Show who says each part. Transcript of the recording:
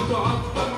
Speaker 1: Mutter hat